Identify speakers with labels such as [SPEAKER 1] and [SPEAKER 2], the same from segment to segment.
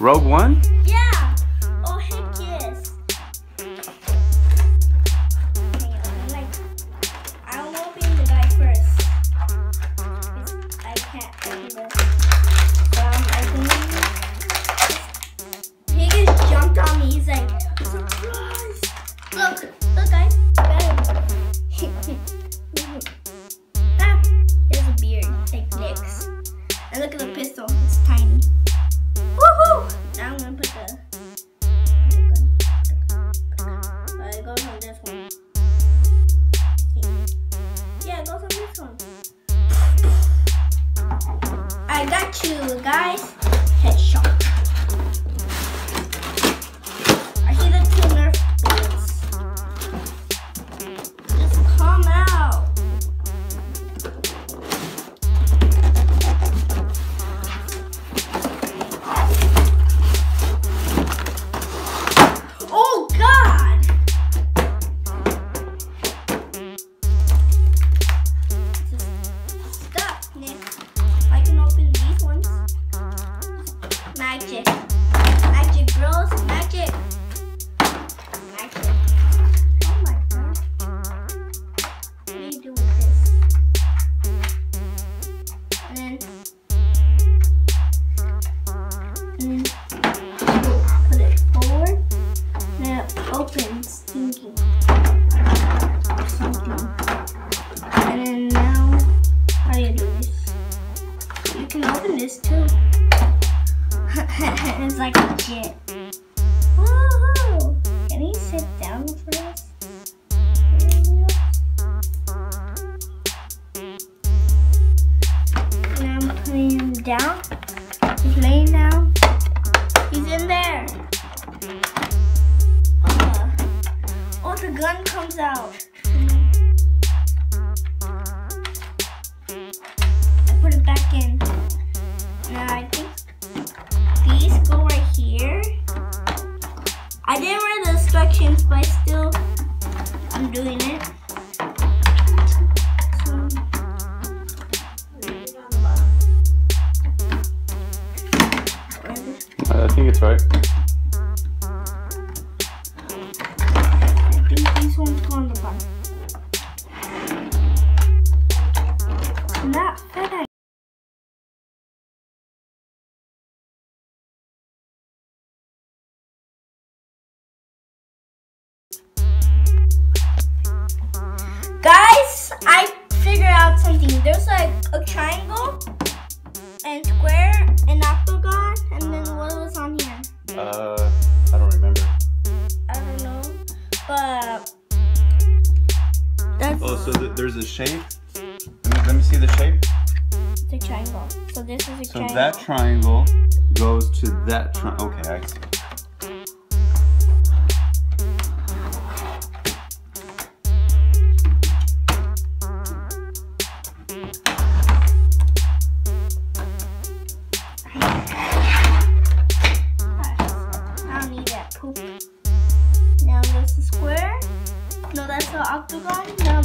[SPEAKER 1] Rogue
[SPEAKER 2] One?
[SPEAKER 1] Yeah. Oh heck yes. On, like, I'll open the guy first. I can't open this. Um, I think he just jumped on me. He's like, surprise! Look, look, guys, open these ones. Magic. Magic, bros. Magic. Magic. Oh my God. What do you do with this? And then. And then
[SPEAKER 2] right.
[SPEAKER 1] These ones go on the FedEx. Guys, I figured out something. There's like a triangle and square and octagon, and then what was on here?
[SPEAKER 2] Uh, I don't remember.
[SPEAKER 1] I don't know, but that's Oh, so
[SPEAKER 2] th- there's a shape. Let me, let me see the shape.
[SPEAKER 1] the triangle. So this is a So triangle. that
[SPEAKER 2] triangle goes to that triangle. Okay, I see.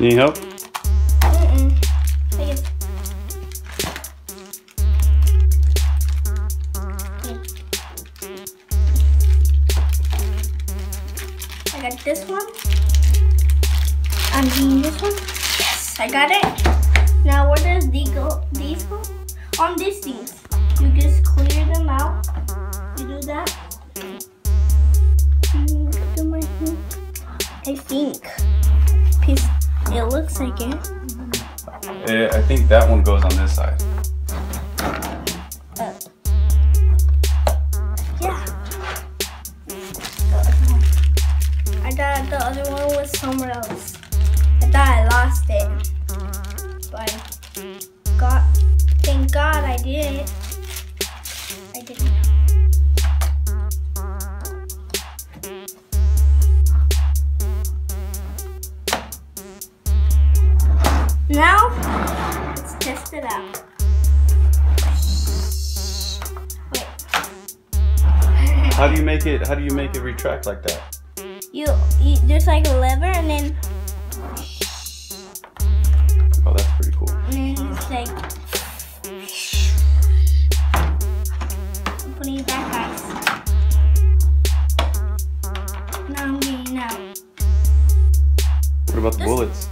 [SPEAKER 2] Need help? Mm-mm.
[SPEAKER 1] I got this one. I'm doing this one. Yes, I got it. Now where does these go? These go? On these things. You just clear them out. You do that. Mm. I think. It looks like it.
[SPEAKER 2] it. I think that one goes on this side.
[SPEAKER 1] Yeah. I thought the other one was somewhere else. I thought I lost it. But God, thank God I did
[SPEAKER 2] How do you make it? How do you make it retract like that?
[SPEAKER 1] You, you there's like a lever, and then.
[SPEAKER 2] Oh, that's pretty cool.
[SPEAKER 1] And then it's like. I'm putting it back, guys. Now I'm getting out.
[SPEAKER 2] What about the this bullets?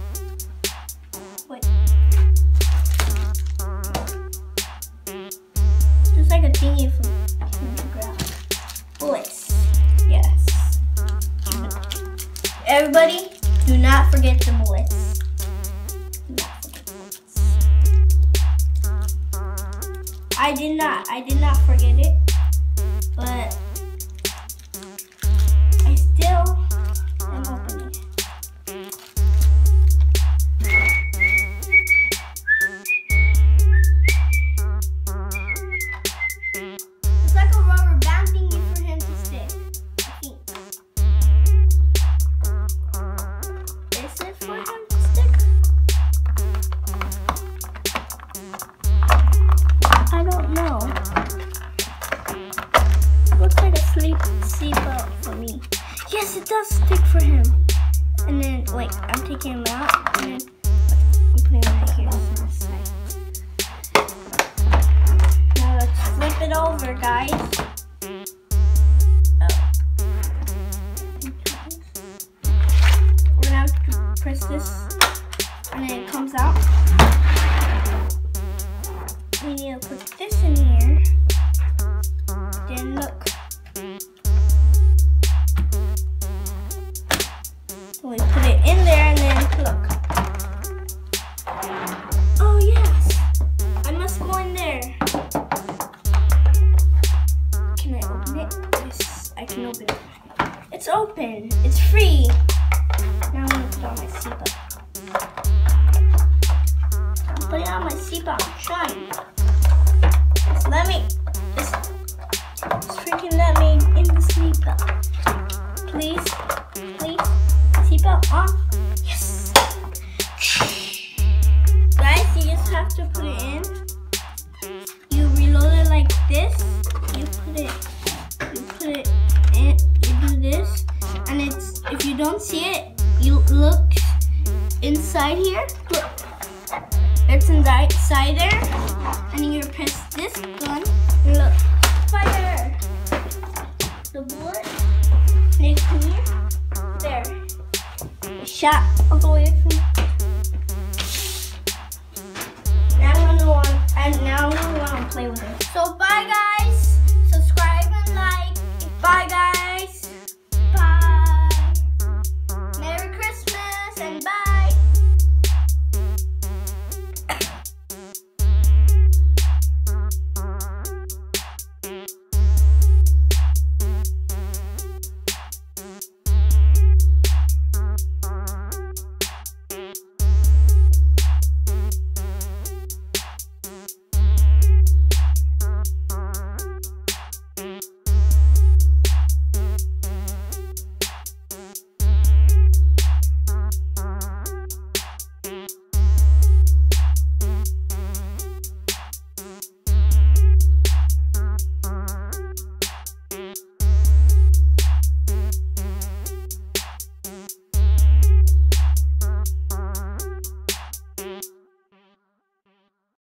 [SPEAKER 1] Do not forget the bullets. I did not. I did not forget it. Yes, it does stick for him. And then, wait, I'm taking him out. And then, I'm putting him right here. Now let's flip it over, guys. Inside here. It's inside, there, and then you press this gun, look, fire! The bullet, next here, there. Shot all the way from